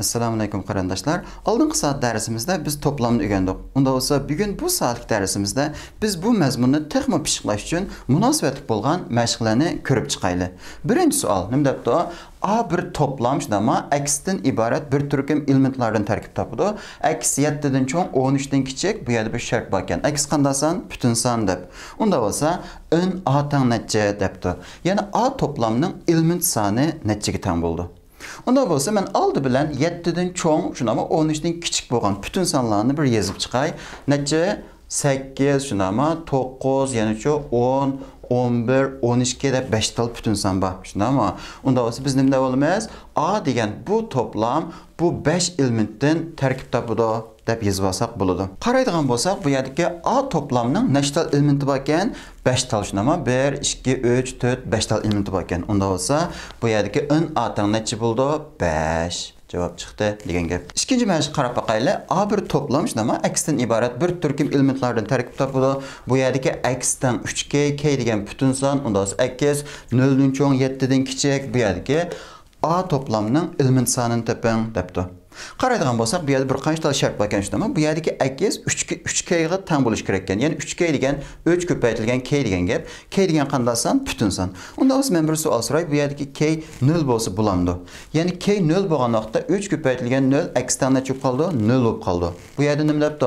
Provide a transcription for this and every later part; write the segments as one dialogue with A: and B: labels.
A: Assalomu alaykum qarindoshlar. Oldingi soat darsimizda biz to'plamni o'rgandik. Unda bo'lsa, bugun bu soatlik darsimizda biz bu mazmunni texmo pishiqlash uchun munosabatli bo'lgan mashqlarni ko'rib chiqaylik. Birinchi savol, nima debdi? A bir to'plam shunama aksdan iborat bir turkum elementlardan tarkib topadi. Aks 7 dan cho'ng 13 dan kichik, bu yerda bir shart bor ekan. Aks qanday son? Butun son deb. Unda bo'lsa, n a debdi. Ya'ni a to'plamning element soni nechaga teng bo'ldi? Onda bo'lsa men oldi bilan 7 dan cho'ng, shunama 13 dan kichik bo'lgan butun sonlarni bir yozib chiqay. Necha 8, shunama 9, yana shu 10, 11, 12 deb 5 tal butun son bor. Shunama. Unda bo'lsa biz nima olamiz? A degan bu to'plam bu 5 elementdan tarkib topadi deb yozib olsak bo'ladi. Qaraydigan bo'lsak, bu yerdagi A to'plamining nechta elementi bor ekan? 5 tal shunama 1, 2, 3, 4, 5 tal elementi bor ekan. Unda bo'lsa, bu yerdagi n A tang necha bo'ldi? 5. javob chiqdi degan gap. Ikkinchi mashq qarab boqaylik. A bir to'plam shunama aksdan iborat bir turkum elementlardan tarkib topildi Bu yerdagi aksdan 3k, k degan butun son, unda 8, 0 dan cho'ng 7 dan kichik bu yerdagi A to'plamning element sonini toping debdi. Qaraydigan bo'lsak bu yerda bir qancha shart bor ekan shundami bu yerdagi akiz 3 kga ga bo'lishi kerak ekan. Ya'ni 3 k degan 3 ko'paytirilgan k degan gap. K degan qanday son butun son unda o'zi men bir savol so'ray bu yerdagi k 0 bo'lsa bo'lamdi ya'ni k 0 bo'lgan vaqtda 3 ko'paytirilgan 0 aksdan necha qoldi 0 bo'lib qoldi. Bu yerda nima deyapti?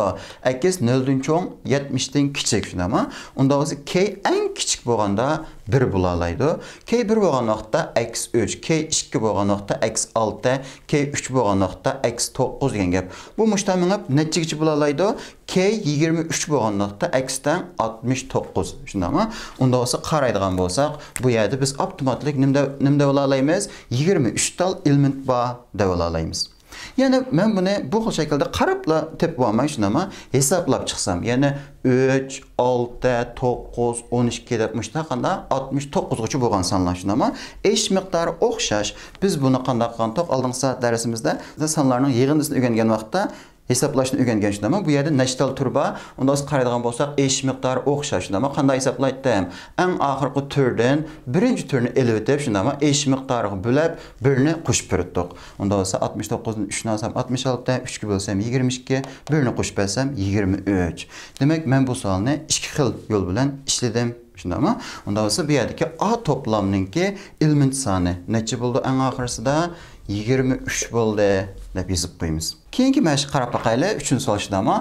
A: Akiz 0 dan cho'ng 70 dan kichik shundami unda o'zi k eng kichik bo'lganda 1 болалайды. K1 болған оқта X3, K2 болған оқта X6, K3 болған оқта X9 деген кеп. Бұ мұштамыңып, нәтчегіші болалайды. K23 болған оқта X-тен 69. Шында ама, Онда осы қарайдыған болсақ, бұ әді біз оптиматлық немді болалаймыз? 23 тал элемент ба да болалаймыз. Ya'ni men buni bu xil shaklda qarabla tepib olmay shunama hisoblab chiqsam, ya'ni 3, 6, 9, 12 deb mushtaqanda 69 gacha bo'lgan sonlar shunama esh miqdori o'xshash. Biz buni qanday qilgan oldingi soat darsimizda sonlarning yig'indisini o'rgangan vaqtda hisoblashni o'rgangan shundaymi bu yerda nechtal turba undan unda qaraydigan bo'lsak esh miqdori o'xshash shundaymi? Qanday hisoblaydim eng oxirgi turdan birinchi turni ilib o'tib shundaymi? Esh miqdoriga bo'lib birni qo'shib berdik unda bo'lsa 69 ni 3 ni olsam 66 dan 3 ga bo'lsam 22 birni qo'shib bersam 23 demak men bu savolni ikki xil yo'l bilan ishladim shundaymi? Unda bo'lsa bu yerdagi a to'plamninki element soni necha bo'ldi? Eng oxirisida 23 bo'ldi. Deb yozib qo'yamiz. Keyingi mashq qarab boqayli uchinchi solishdami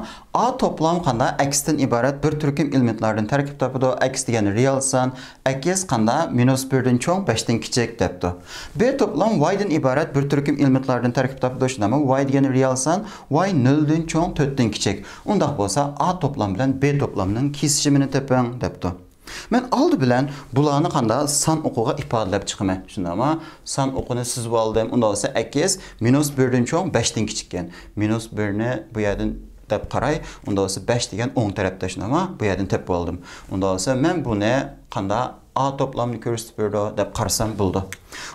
A: a to'plam qanda aksdan iborat bir turkum elementlardan tarkib topadi aks degani real san aks qanda minus birdan cho'ng beshdan kichik debdi. B to'plam ydan iborat bir turkum elementlardan tarkib topadi shundami y degani real san y noldan cho'ng to'rtdan kichik. Undaq bo'lsa a to'plam bilan b to'plamning kesishimini toping debdi. Men oldi bilan bularni qanday son o'qiga ifodalab chiqaman. Shundami? Son o'qini sizib oldim. Unda bo'lsa 2 minus 1 dan cho'ng 5 dan kichik ekan. Minus 1 ni bu yerdan deb qaray, unda bo'lsa 5 degan o'ng tarafda shundami? Bu yerdan tepib oldim. Unda bo'lsa men buni qanday A toplamini ko'rsatib berdi deb qarasam bo'ldi.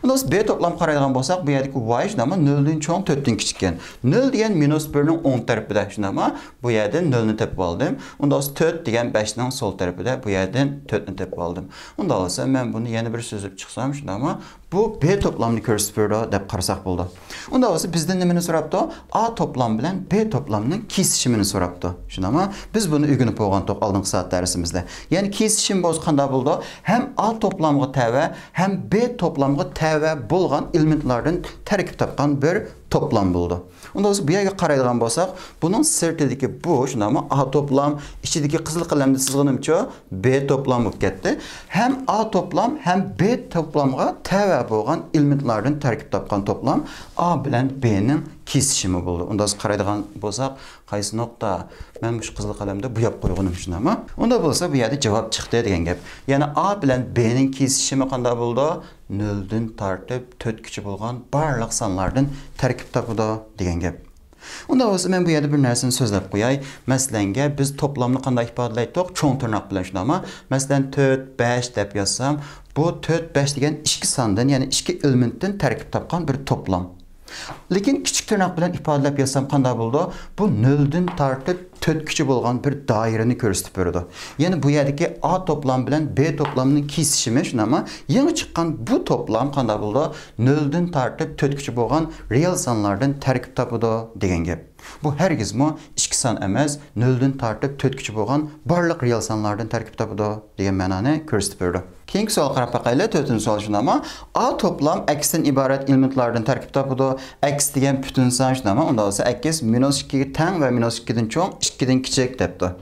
A: Unda biz B to'plam qaraydigan bo'lsak, bu yerdagi y shunami 0 dan cho'ng 4 dan kichik ekan. 0 degan minus 1 ning o'ng tarafida shunami? Bu yerdan 0 ni tepib oldim. Unda biz 4 degan 5 ning sol tarafida bu yerdan 4 ni tepib oldim. Unda olsa men buni yana bir so'zib chiqsam shunami? Bu B to'plamni ko'rsatib berdi deb qarasak bo'ldi. Unda olsa bizdan nimani so'rabdi? A to'plam bilan B to'plamning kesishimini so'rabdi. Shunami? Biz buni o'rganib bo'lgan to'q oldingi soat darsimizda. Ya'ni kesishim bo'lsa qanday bo'ldi? Hem A to'plamga tava, hem B to'plamga tava bo'lgan elementlardan tarkib topgan bir to'plam bo'ldi. Unda biz bu yerga qaraydigan bo'lsak, buning sirtidagi bu shunami A to'plam, ichidagi qizil qalamda chizganimcha B to'plam bo'lib ketdi. Hem A to'plam, hem B to'plamga tava bo'lgan elementlardan tarkib topgan to'plam A bilan B ning kesishimi bo'ldi. Unda biz qaraydigan bo'lsak, qaysi nuqta men shu qizil qalamda bo'yab qo'yganim shunami? Unda bo'lsa bu yerda javob chiqdi degan gap. Ya'ni A bilan B ning kesishimi qanday bo'ldi? 0 dan tortib 4 kichi bo'lgan barliq sonlardan tarkib topadi degan gap. Unda bo'lsa men bu yerda bir narsani so'zlab qo'yay. Masalanga biz to'plamni qanday ifodalaydik? Cho'ng tirnoq bilan shunami? Masalan 4, 5 deb yozsam, bu 4, 5 degan ikki sondan, ya'ni ikki elementdan tarkib topgan bir to'plam. Lekin kichik tirnoq bilan ifodalab yozsam qanday bo'ldi? Bu 0 dan tortib tötkücü bolğan bir daireni körüstüp berdi. Yani bu yerdeki A toplam bilen B toplamının kesişimi şuna ama yeni çıkan bu toplam qanda boldu? 0dan tartıp tötkücü bolğan real sanlardan tərkib tapıdı degen gap. Bu hergiz mu içki san emas, 0dan tartıp tötkücü bolğan barlıq real sanlardan tərkib tapıdı degen mənanı körüstüp berdi. Keyingi savol qarab baqayla 4-nji savol şuna ama A toplam x'den ibaret elementlardan tərkib tapıdı. X degen bütün san şuna ama onda bolsa x -2 -2 -2 -2 -2 -2 -2 -2 -2 - dan kichik debdi.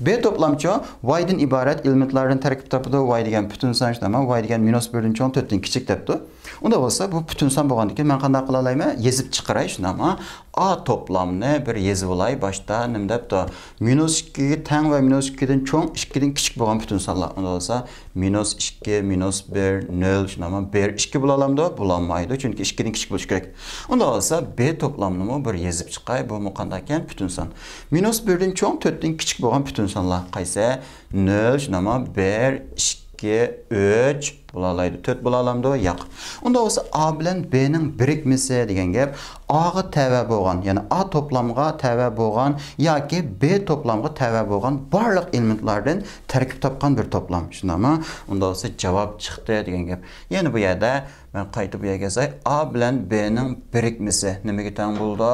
A: B to'plamchi y dan iborat elementlardan tarkib topadi. y degan butun son shunama. y degan minus 1 dan cho'ng, 4 dan kichik debdi. Unda bo'lsa bu butun son bo'lgandan keyin men qanday qila olayman Yezib chiqaray shundaqmi A toplamni bir yezib olay. Boshda nim debdi? Minus 2 ga teng va minus 2 dan cho'ng, 2 dan kichik bo'lgan butun sonlar. Unda bo'lsa minus 2, minus 1, 0 shundaqmi 1, 2 bo'la olamdi? bo'lolmaydi chunki 2 dan kichik bo'lishi kerak. Unda bo'lsa B toplamini bir yezib chiqay. Bu qanday ekan? Butun son. Minus 1 dan cho'ng, 4 dan kichik bo'lgan butun sonlar qaysi? 0 shundaqmi 1, 2 2, 3 bo'la oladi. 4 bo'la olamdi? Yo'q. Unda bo'lsa A bilan B ning birikmasi degan gap ga tava bo'lgan, ya'ni A to'plamga tava bo'lgan yoki B to'plamga tava bo'lgan barliq elementlardan tarkib topgan bir to'plam. Shundami? Unda bo'lsa javob chiqdi degan gap. Ya'ni bu yerda men qaytib bu yerga yozay. A bilan B ning birikmasi nimaga teng bo'ldi?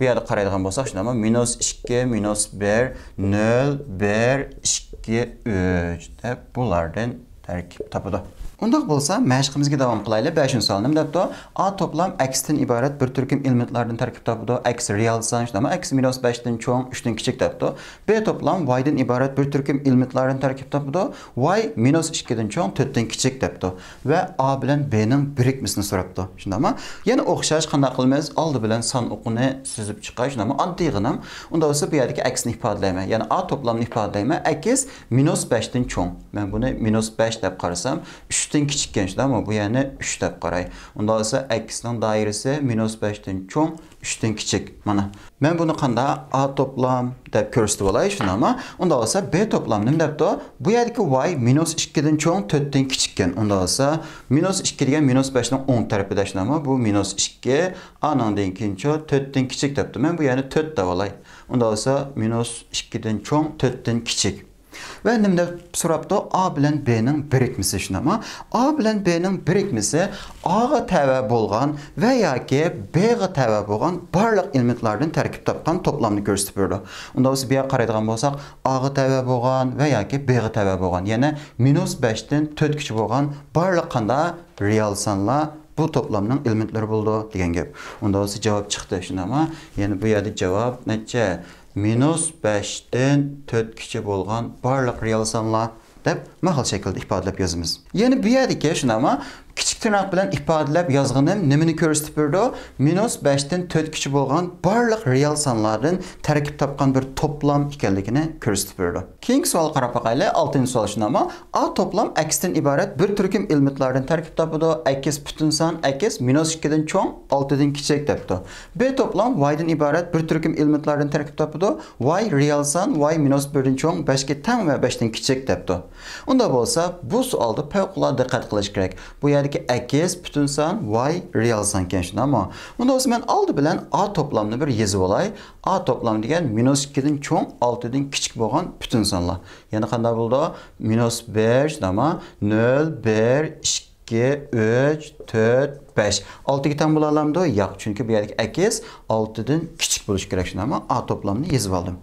A: bu yerda qaraydigan bo'lsak shunami minus 2 minus 1 0 1 2 3 deb bulardan tarkib topadi Undaq bo'lsa, məşqimizə davam qilaylik. 5-ci sual nima debdi? A toplam x-dan iborat bir turkum elementlardan tarkib topadi. x real son, shunami x minus 5 dan cho'ng, 3 dan kichik debdi. B toplam y-dan iborat bir turkum elementlardan tarkib topadi. y minus 2 dan cho'ng, 4 dan kichik debdi. Va A bilan B ning birikmasini so'rabdi. Shundami? Yana o'xshash qanday qilamiz? Oldi bilan son o'qini sizib chiqay, shundami? Oddiyginam. Unda bo'lsa bu yerdagi x-ni ifodalayman. Ya'ni A toplamni ifodalayman. x minus 5 dan cho'ng. Men buni minus 5 deb qarasam, 3 3'ten kichikkan shundami bu ya'ni 3 deb qaray unda esa xning doirasi minus 5 dan cho'ng 3 dan kichik mana men a to'plam deb ko'rsatib olay shundami unda esa b to'plam nima debdi bu yerdagi y minus 2 dan cho'ng 4 dan kichikkan unda esa minus 2 degan minus 5 ning o'ng tarafida shundami bu minus 2 a ning ikkinchi 4 dan kichik debdi men bu ya'ni 4 deb olay unda esa minus 2 dan cho'ng 4 dan kichik va nimda so'rabdi a bilan b ning birikmasi shunami a bilan b ning birikmasi a ga tava bo'lgan va yoki b ga tava bo'lgan barliq elementlardan tarkib topgan to'plamni ko'rsatib berdi. Unda biz bu yerga qaraydigan bo'lsak a ga tava bo'lgan va yoki b ga tava bo'lgan ya'ni minus 5 dan 4 kuchi bo'lgan barliq qanday real sonlar bu to'plamning elementlari bo'ldi degan gap. Unda o'zi javob chiqdi shundami ya'ni bu yerda javob necha? minus 5-dən 4 kiçik olğan barlıq real sanla deyib məxal şəkildə ifadələb yazımız. Yəni bilərik ki, şunama kichik tirnoq bilan ifodalab yozganim nimani ko'rsatib berdi? Minus 5 dan 4 kichik bo'lgan barliq real sonlardan tarkib topgan bir to'plam ekanligini ko'rsatib berdi. Keyingi savol qarab boqaylik. 6-savol shunami? A to'plam x dan iborat bir turkum elementlardan tarkib topadi. x butun son x minus 2 dan cho'ng, 6 dan kichik debdi. B to'plam y dan iborat bir turkum elementlardan tarkib topadi. y real son y minus 1 dan cho'ng, 5 ga teng va 5 dan kichik debdi. Unda bo'lsa, bu savolda favqulodda diqqat qilish kerak. Bu yerdagi x butun son, y real son ekan shundami? Unda bo'lsa men oldi bilan a to'plamni bir yezib olay. a to'plam degan -2 dan cho'ng, 6 dan kichik bo'lgan butun sonlar. Ya'ni qanday bo'ldi? -1 shundami? 0 1 2 3 4 5 6 ga teng bo'la olamdi? Yo'q, chunki bu yerdagi x 6 dan kichik bo'lishi kerak shundami? a to'plamni yezib oldim.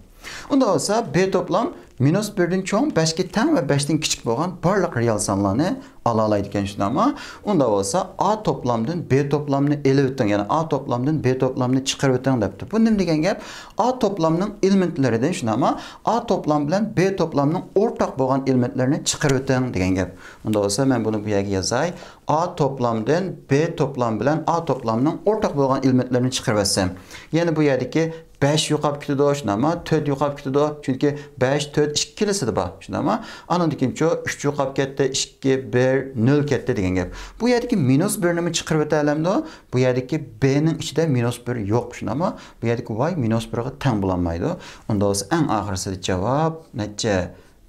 A: Unda bo'lsa b to'plam minus 1-dən çox 5-yə tən və 5-dən kiçik bo'lgan barlıq real sonlarni ala alaydı ekan shundami unda bo'lsa a to'plamdan b to'plamni elib o'ting ya'ni a to'plamdan b to'plamni chiqarib o'ting debdi. Bu nima degan gap? A to'plamning elementlaridan shundami a to'plam bilan b to'plamning o'rtaq bo'lgan elementlarini chiqarib o'ting degan gap. Unda bo'lsa men buni bu yerga yozay. A to'plamdan b to'plam bilan a to'plamning o'rtaq bo'lgan elementlarini chiqarib olsam ya'ni bu yerdagi 5 yo'qolib ketadi shundami 4 yo'qolib ketadi chunki 5 4 ikkilisida bor shundami andan keyin 3 yo'qolib ketdi 2 1 0 ketdi degan gap. Bu yerdagi minus 1 nima chiqarib o'talamdi bu yerdagi b ning ichida minus 1 yo'q shundami bu yerdagi y minus 1 ga teng bo'lolmaydi unda eng oxirisida javob necha?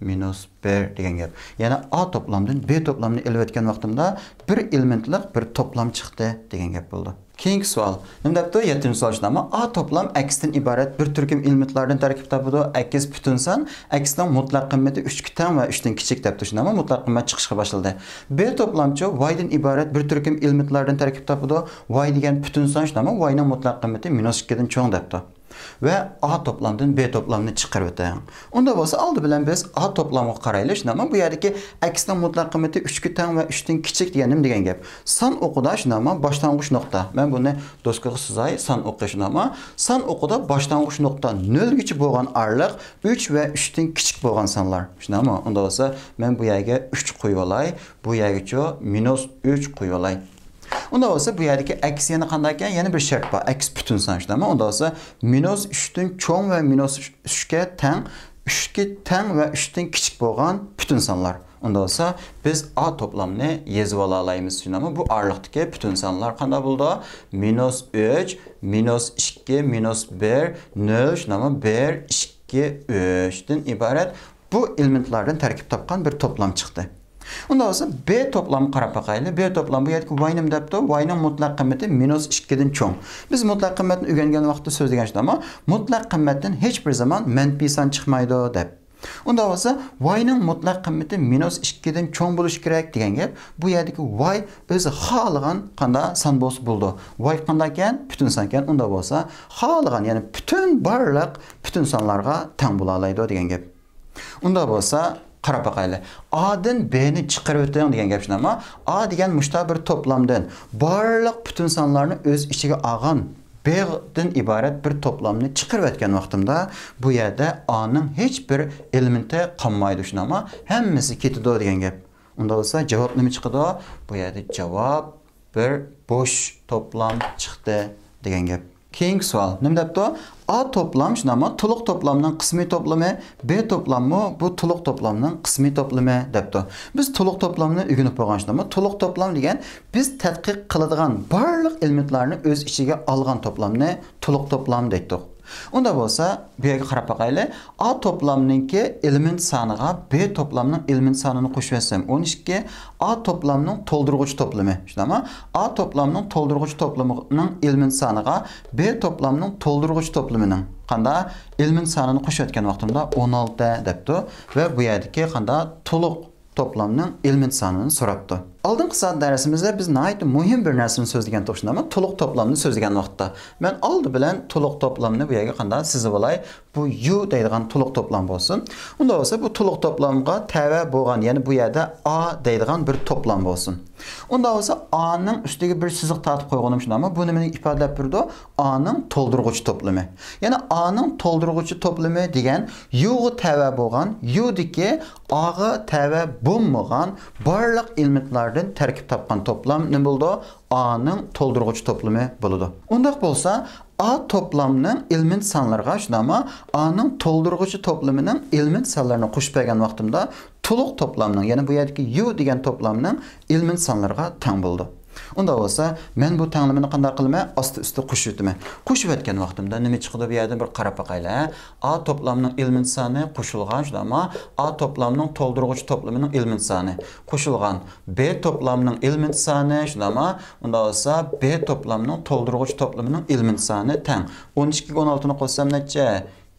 A: Minus 1 degan gap. Ya'ni A to'plamdan B to'plamni ilib o'tgan vaqtimda bir elementlik bir to'plam chiqdi degan gap bo'ldi. Keyingi savol. Nima debdi? 7-savol A to'plam aksdan iborat bir turkum elementlardan tarkib topadi. Aks butun son, mutlaq qiymati 3 ga teng va 3 dan kichik debdi. Shundami? Mutlaq qiymat chiqishga boshladi. B to'plamchi y dan iborat bir turkum elementlardan tarkib topadi. y degan butun son, shundami? y ning mutlaq qiymati -2 dan cho'ng debdi. Ve A toplamdan B toplamını çıkarıp öteyim. Onda bolsa aldı bilen biz A toplamı qaraylı. Ama bu yerdeki aksdan mutlak kıymeti 3 teng ve 3'ten kiçik diyenim degen gap. San okuda ama başlangıç nokta. Ben bunu doskaga sızay san okuda ama san okuda başlangıç nokta 0 giçi bolgan aralıq 3 ve 3'ten kiçik bolgan sanlar. Ama onda bolsa men bu yerge 3 qoyup olay, Bu yerge minus 3 qoyup olay. Unda olsa bu yerdagi aks yana qanday ekan? Yana bir shart bor. Aks butun son shundami? Unda olsa minus 3 dan cho'ng va minus 3 ga teng, 3 ga teng va 3 dan kichik bo'lgan butun sonlar. Unda olsa biz A to'plamini yozib ola olamiz. Shundami? Bu oraliqdagi butun sonlar qanday bo'ldi? Minus 3, minus 2, minus 1, 0, shundami? 1, 2, 3 dan iborat bu elementlardan tarkib topgan bir to'plam chiqdi. Unda olsa B toplamı qarab. B toplamı bu yerdagi y debdi. Y ning mutlaq qiymati -2 dan cho'ng. Biz mutlaq qiymatni o'rgangan vaqtda so'zlagan ama mutlaq qiymatdan hech bir zaman manfiy son chiqmaydi deb. Unda olsa y ning mutlaq qiymati -2 dan cho'ng bo'lishi kerak degan gap. Bu yerdagi y o'zi xohlagan qanday son bo'lsa bo'ldi. Y qanday ekan? Butun son ekan. Unda bo'lsa xohlagan, ya'ni butun barliq butun sonlarga teng bo'la oladi degan gap. Unda bo'lsa qarab baqayli. A'dan B'ni chiqarib o'ting degan gap shunama A degan mushta bir to'plamdan barliq butun sonlarni o'z ichiga olgan B'dan iborat bir to'plamni chiqarib o'tgan vaqtimda bu yerda A ning hech bir elementi qolmaydi shunami? Hammasi ketadi degan gap. Unda bo'lsa javob nima chiqadi? Bu yerda javob bir bo'sh to'plam chiqdi degan gap. Keyingi savol. Nima debdi? A toplam şunama to'liq to'plamning qismiy to'plami, B to'plammi bu to'liq to'plamning qismiy to'plami debdi. Biz to'liq to'plamni o'rganib bo'lgan shunama to'liq to'plam degan biz tadqiq qiladigan barliq elementlarni o'z ichiga olgan to'plamni to'liq to'plam deydik. Unda bo'lsa, bu yerga qarab baqayli. A to'plamninki element soniga B to'plamning element sonini qo'shib etsam 12, A to'plamning to'ldiruvchi to'plami. Shunami? A to'plamning to'ldiruvchi to'plamining element soniga B to'plamning to'ldiruvchi to'plamining qanda element sonini qo'shib etgan vaqtimda 16 debdi va bu yerdagi qanda to'liq to'plamning element sonini so'rabdi. Oldingi soat darsimizda biz nihoyatda muhim bir narsani so'zlagan to'xtanaman. To'liq to'plamni so'zlagan vaqtda men oldi bilan to'liq to'plamni bu yerga qanday sizib olay? Bu u deydigan to'liq to'plam bo'lsin. Unda bo'lsa bu to'liq to'plamga tava bo'lgan, ya'ni bu yerda a deydigan bir to'plam bo'lsin. Unda bo'lsa a ning ustiga bir chiziq tortib qo'yganim shunami? Bu nimani ifodalab turdi? a ning to'ldiruvchi to'plami. Ya'ni a ning to'ldiruvchi to'plami degan u ga tava bo'lgan, u diki a ga tava bo'lmagan barliq elementlar elementlardan tarkib topgan to'plam nima bo'ldi? A ning to'ldiruvchi to'plami bo'ladi. Undaq bo'lsa, A to'plamining element sonlariga shunama A ning to'ldiruvchi to'plamining element sonlarini qo'shib bergan vaqtimda to'liq to'plamning, ya'ni bu yerdagi U degan to'plamning element sonlariga teng bo'ldi. Unda bo'lsa, men bu tanglimini qanday qilma osti-usti qo'shib o'taman. Qo'shib o'tgan vaqtimda nima chiqdi bu yerda bir qarab boqaylik. A to'plamning element soni qo'shilgan, shundami? A to'plamning to'ldiruvchi to'plamining element soni qo'shilgan. B to'plamning element soni, shundami? Unda bo'lsa, B to'plamning to'ldiruvchi to'plamining element soni teng. 12 ga 16 ni qo'shsam necha?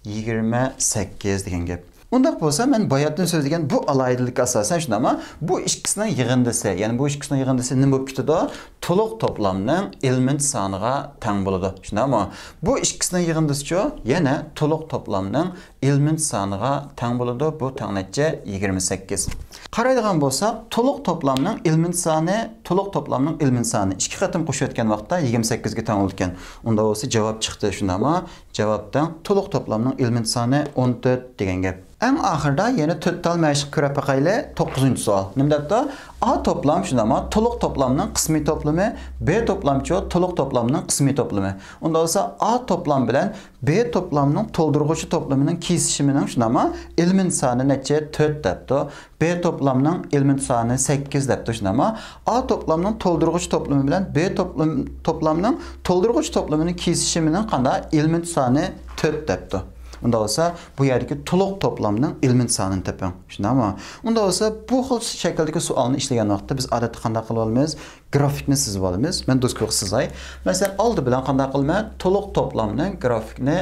A: 28 degan gap. Undaq bo'lsa, men bayatdan so'zlagan bu alaydilik asosan shunama, bu ikkisining yig'indisi, ya'ni bu ikkisining yig'indisi nima bo'lib ketadi? To'liq to'plamning element soniga teng bo'ladi. Shundami? Bu ikkisining yig'indisi yana to'liq to'plamning element soniga teng bo'ladi. Bu teng necha? 28. Qaraydigan bo'lsak, to'liq to'plamning element soni, to'liq to'plamning element soni ikki qatim qo'shib vaqtda 28 ga teng bo'lgan ekan. Unda bo'lsa javob chiqdi shundami? Javobdan to'liq to'plamning element soni 14 degan gap. Ən ахырда yeni total məşq qrafiqi ilə 9-cu sual. Nima А A toplam shundami? топламның to'plamning qismiy to'plami, B to'plamchi to'liq топламның qismiy to'plami. Unda bo'lsa A to'plam белән B топламның to'ldiruvchi топламының kesishimining шунама элемент саны necha? 4 debdi. B топламның элемент саны 8 debdi шунама A топламның to'ldiruvchi топламы белән B to'plam to'plamning to'ldiruvchi топламының kesishimining qanday? элемент саны 4 debdi. Unda bo'lsa bu yerdagi to'liq to'plamning ilmin sonini toping. Shundaymi? Unda bo'lsa bu xil shakldagi savolni ishlagan vaqtda biz odatda qanday qilib olamiz? Grafikni sizib olamiz. Men do'stga sizay. Masalan, oldi bilan qanday qilman? To'liq to'plamning grafikni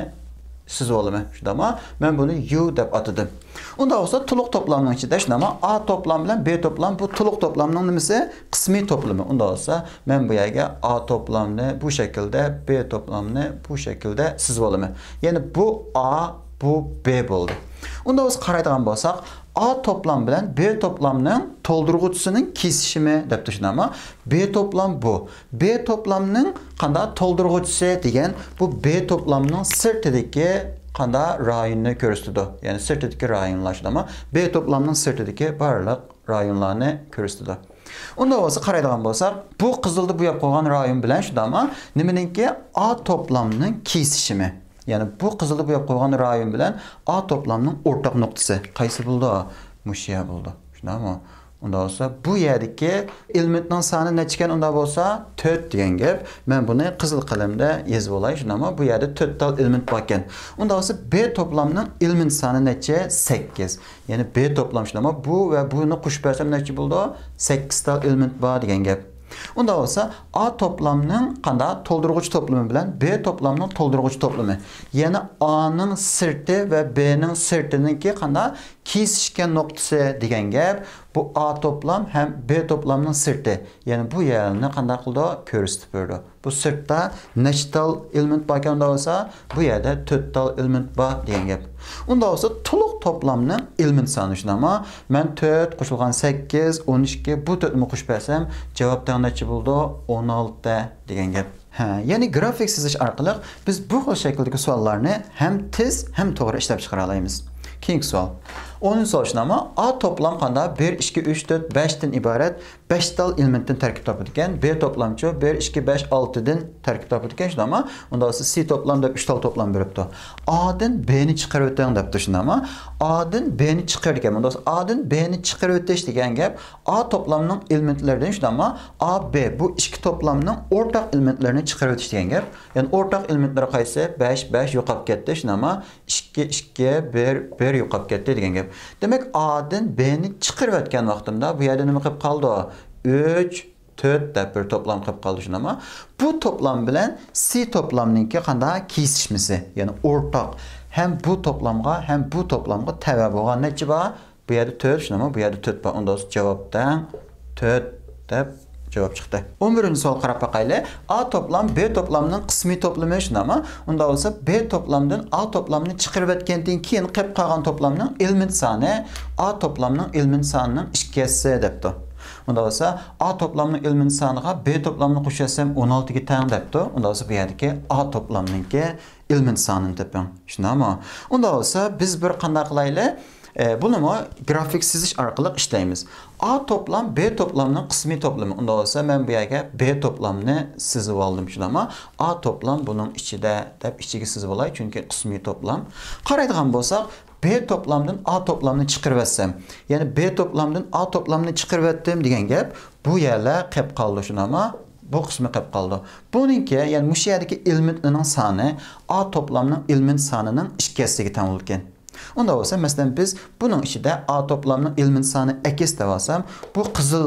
A: siz olaman shundami men buni u deb atadim unda bo'lsa to'liq to'plamning ichida shundami a to'plam bilan b to'plam bu to'liq to'plamning nimasi qismiy to'plami unda bo'lsa men bu yerga a to'plamni bu shaklda b to'plamni bu shaklda siz olaman ya'ni bu a bu b bo'ldi unda biz qaraydigan bo'lsak A toplam bilan B toplamning to'ldirg'uchisining kesishimi deb tushunamiz. B toplam bu. B toplamning qanday to'ldirg'uchisi degan bu B toplamning sirtidagi qanday rayonni ko'rsatadi. Ya'ni sirtidagi rayonlar shundami? B toplamning sirtidagi barliq rayonlarni ko'rsatadi. Unda bo'lsa qaraydigan bo'lsak, bu qizilda bo'yab qo'ygan rayon bilan shundami? Nimaningki A toplamning kesishimi. Ya'ni bu qizilda bo'yab qo'ygan rayon bilan A to'plamining o'rtaq nuqtasi qaysi bo'ldi? Mushiya bo'ldi. Shundaymi? Unda bo'lsa bu yerdagi elementning soni necha unda bo'lsa 4 degan gap. Men buni qizil qalamda yozib olay. Shundaymi? Bu yerda 4 tal element bor ekan. Unda bo'lsa B to'plamining element soni necha? 8. Ya'ni B to'plam shundaymi? Bu va buni qo'shib bersam necha bo'ldi? 8 tal element bor degan gap. Unda bo'lsa A to'plamning qanday to'ldiruvchi to'plami bilan B to'plamning to'ldiruvchi to'plami. Ya'ni A ning sirti va B ning sirtiniki qanday kesishgan nuqtasi degan gap. Bu A to'plam ham B to'plamning sirti. Ya'ni bu yerni qanday qildi ko'rsatib berdi. Bu sirtda nechtal element bor ekan bo'lsa, bu yerda 4 tal element bor degan gap. Unda bo'lsa to'liq to'plamning element soni shunami? Men 4 qo'shilgan 8, 12 bu 4 ni qo'shib bersam, javob necha bo'ldi? 16 degan gap. Ha, ya'ni grafik sizish orqali biz bu xil shakldagi savollarni ham tez, ham to'g'ri ishlab chiqara olamiz. Keyingi savol. Onun soruşunama A toplam qanda 1, 2, 3, 4, 5-dən ibarət 5 tal elementdan tarkib topadi ekan. B to'plamchi 1 2 5 6 dan tarkib topadi ekan. Shunami? Unda C to'plam deb 3 tal to'plam beribdi. A dan B ni chiqarib o'ting debdi shunami? A dan B ni chiqar ekan. Unda A dan B ni chiqarib o'tish degan gap A? A B bu ikki to'plamning o'rtaq elementlarini chiqarib o'tish. Ya'ni o'rtaq elementlari qaysi? 5 5 yo'qolib ketdi. Shunami? 2 2 1 1 yo'qolib ketdi degan gap. Demek A'dan B'ni chiqarib o'tgan vaqtimda bu yerda nima qilib qoldi? 3 4 deb bir to'plam qilib qoldi? Bu to'plam bilan C to'plamninki qanday kesishmisi, ya'ni o'rtoq ham bu to'plamga ham bu to'plamga tava bo'lgan necha bor? Bu yerda 4 shunami? Bu yerda 4 bor. Unda javobdan 4 deb javob chiqdi 11 savol qarab boqaylik a to'plam b to'plamning qismiy to'plami shunami unda bo'lsa b to'plamdan a to'plamni chiqarib o'tgandan keyin qolib qolgan to'plamning element soni a to'plamning element sonining ikkisi debdi unda bo'lsa a to'plamning ilmin soniga b to'plamni qo'shsam 16 ga teng debdi unda bo'lsa bu yerdagi a to'plamninki element sonini toping shundami unda bo'lsa biz bir qanday qilaylik E, bunu mu grafik sizish orqali ishlaymiz. A to'plam B toplamının qismiy to'plami. Unda bo'lsa men bu yerga B to'plamni sizib oldim shunami? A to'plam buning ichida deb ichiga sizib olay, chunki qismiy to'plam. Qaraydigan bo'lsak, B to'plamdan A toplamini chiqarib olsam, ya'ni B to'plamdan A toplamini chiqarib oldim degan gap, bu yerlar qolib qoldi shunama bu qismi qolib qoldi. Buningki, ya'ni mush yerdagi elementlarning soni A to'plamning element sonining ikkisiga teng ekan. Unda bo'lsa, masalan, biz buning ichida A toplamining element soni x deb olsam, bu qizil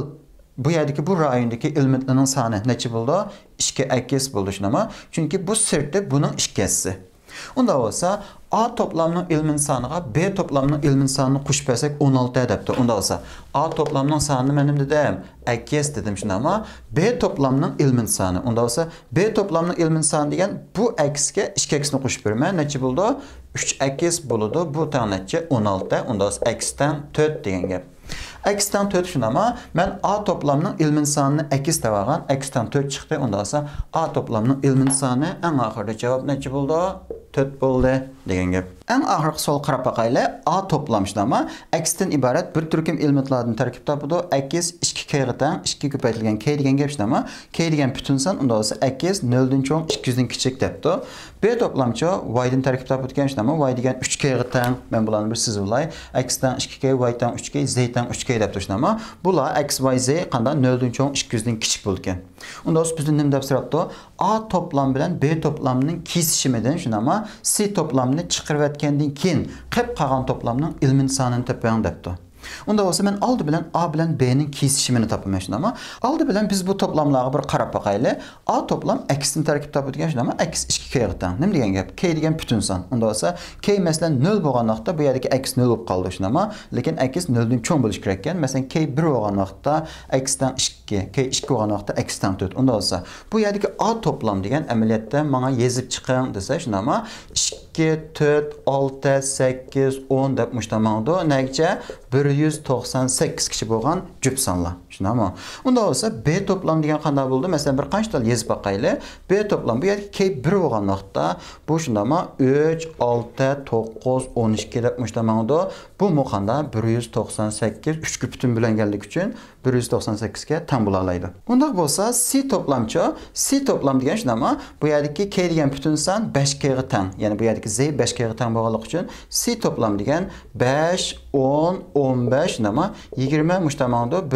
A: bu yerdagi bu rayondagi elementlarning soni necha bo'ldi? 2x bo'ldi shunama. Chunki bu sirti buning ikkisi. Unda bo'lsa, A toplamının element soniga B toplamının element sonini qo'shib 16 debdi. Unda bo'lsa, A toplamının sonini men dedim? X dedim shunami? B toplamının element soni. Unda bo'lsa, B toplamının element soni degan bu x ga 2x ni qo'shib beraman. Necha 3x bo'ladi. Bu tang 16. Unda bo'lsa x dan 4 degan gap. Əksdən tök şunama mən A toplamının ilmin sanını 8 təvəğən əksdən tök çıxdı. Ondan sonra A toplamının ilmin sanı ən axırda cavab nə ki buldu? To'rt bo'ldi degan gap. Eng oxirgi savol qarab boqaylik. A to'plam aksdan iborat bir turkum elementlardan tarkib topadi. X 2 k ga teng, 2 ko'paytirilgan k degan gap shunama. K degan butun son, unda bo'lsa akis noldan cho'ng ikki yuzdan kichik debdi. B to'plamchi y dan tarkib topadigan shunama, y degan 3 k ga teng. Men bularni bir sizib olay. aksdan ikki k, y dan 3 k, zdan uch k k deb turishdi bular x y z qanday noldan cho'ng ikki yuzdan kichik bo'lgan unda bizdan nima deb so'rabdi a to'plam bilan b to'plamning kesishimidan shunami C to'plamini chiqarib o'tgandan keyin qolib qolgan to'plamning ilmin sonini toping debdi. Unda olsa men aldı bilen A bilen B'nin kesişimini tapaman şunu ama aldı bilen biz bu toplamlarga bir qarab bakaylı. A toplam x'ni tarkib tapı degan şunu ama x 2 k'ga teng. Nima degan gap? K degan bütün son. Unda olsa k masalan 0 bo'lgan vaqtda bu yerdagi x 0 bo'lib qoldi şunu ama lekin x 0 dan cho'ng bo'lish kerak ekan. Masalan k 1 bo'lgan vaqtda x dan 2, k 2 bo'lgan vaqtda x dan 4. Unda olsa bu yerdagi A toplam degan amaliyotda menga yezib chiqing desa şunu ama 2, 4, 6, 8, 10 deb mushtamangdi. Nechcha 198 kişi boğan Gübsanla. Tushunami Unda bo'lsa B to'plam degan qanday bo'ldi? Masalan, bir qancha tal yezib boqaylik. B to'plam bu yerga K 1 bo'lgan vaqtda bu shundaymi? 3, 6, 9, 12 deb mushtamangdi. Bu muqanda 198 3 butun bilan geldik uchun 198 ga teng bo'la oladi. Undaq bo'lsa C to'plamchi, C to'plam degan shundami Bu yerdagi K degan butun san 5 k ga. Ya'ni bu yerdagi Z 5 k ga bo'lganligi uchun C to'plam degan 5, 10, 15 nima 20 mushtamanda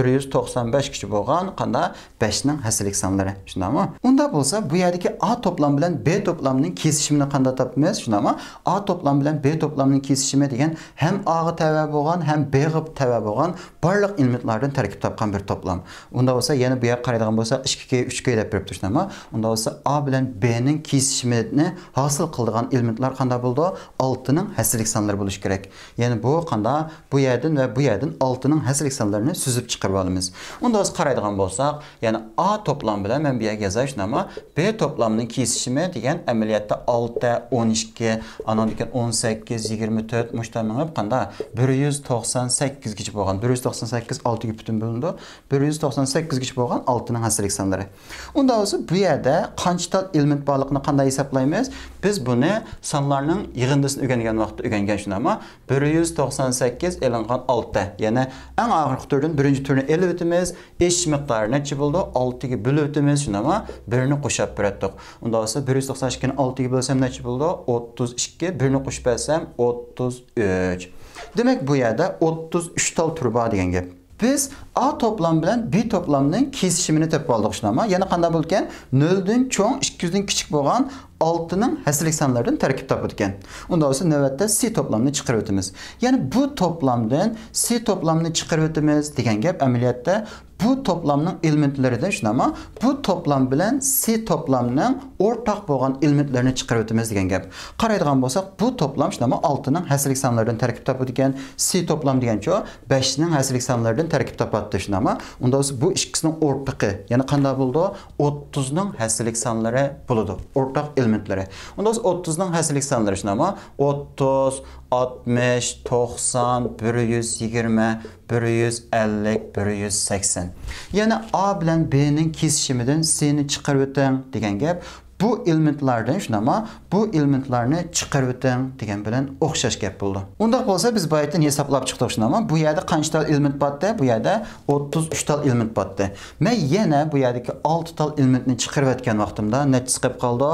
A: 195 kishi bo'lgan qanda 5 ning haslik sonlari shundami unda bo'lsa bu yerdagi a to'plam bilan b to'plamning kesishimini qanday topamiz shundami a to'plam bilan b to'plamning kesishimi degan ham a ga tava bo'lgan ham b ga tava bo'lgan barliq elementlardan tarkib topgan bir to'plam. Unda bo'lsa yana bu yerga qaraydigan bo'lsa 2 k 3 k deb beribdi shundami unda bo'lsa a bilan b ning kesishimini hosil qildigan elementlar qanday bo'ldi? 6 ning haslik sonlari bo'lishi kerak. Ya'ni bu qanday bu yerdan va bu yerdan 6 ning haslik sonlarini suzib chiqarib olamiz. Unda biz qaraydigan bo'lsak, ya'ni A to'plam bilan men bu yerga yozash nima? B to'plamining kesishimi degan amaliyotda 6, 12, anan degan 18, 24 mushtaminib qanda 198 gacha bo'lgan. 198 6 ga butun bo'lindi. 198 gacha bo'lgan 6 ning haslik sonlari. Unda bu yerda qancha tal element borligini qanday hisoblaymiz? Biz buni sonlarning yig'indisini o'rgangan vaqtda o'rgangan shuni ama 198 elingan 6. Ya'ni eng og'irgi turdan birinchi turni elib o'timiz, ish miqdori necha bo'ldi? 6 ga bo'lib o'timiz shuni ama birini qo'shib beratdik. Unda bo'lsa 192 ni 6 ga bo'lsam necha bo'ldi? 32. Birini qo'shib bersam 33. Demak bu yerda 33 tal tur bor degan gap. Biz A toplam bilan B toplamning kesishimini topib oldik shuni ama yana qanday bo'lgan? 0 dan cho'ng 200 dan kichik bo'lgan 6 ning haslik sonlaridan tarkib topadi ekan. Unda bo'lsa navbatda C to'plamini chiqarib o'tamiz. Ya'ni bu to'plamdan C to'plamini chiqarib o'tamiz degan gap amaliyotda bu to'plamning elementlaridan shunama bu to'plam bilan C to'plamning o'rtaq bo'lgan elementlarini chiqarib o'tamiz degan gap. Qaraydigan bo'lsak, bu to'plam shunama 6 ning haslik sonlaridan tarkib topadi ekan. C to'plam degancha 5 ning haslik sonlaridan tarkib topadi shunama. Unda bo'lsa bu ikkisining o'rtaqi, ya'ni qanday bo'ldi? 30 ning haslik sonlari bo'ladi. O'rtaq elementlari. Unda 30 ning haslik sonlari shunama 30, 60, 90, 120, 150, 180. Ya'ni A bilan B ning kesishimidan C ni chiqarib o'ting degan gap. Bu elementlardan shunama bu elementlarni chiqarib o'ting degan bilan o'xshash gap bo'ldi. Unda bo'lsa biz bu yerdan hisoblab chiqdik shunama. Bu yerda qancha tal element botdi? Bu yerda 33 tal element botdi. Men yana bu yerdagi 6 tal elementni chiqarib o'tgan vaqtimda nechasi qolib qoldi?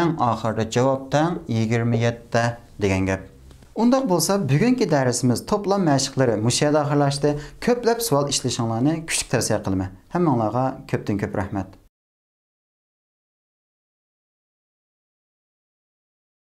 A: Eng oxirida javobdan 27 degan gap. Undaq bo'lsa, bugungi darsimiz to'plam mashqlari mushayda oxirlashdi. Ko'plab savol ishlashinglarni kuchli tavsiya qilaman. Hammanglarga ko'pdan ko'p rahmat.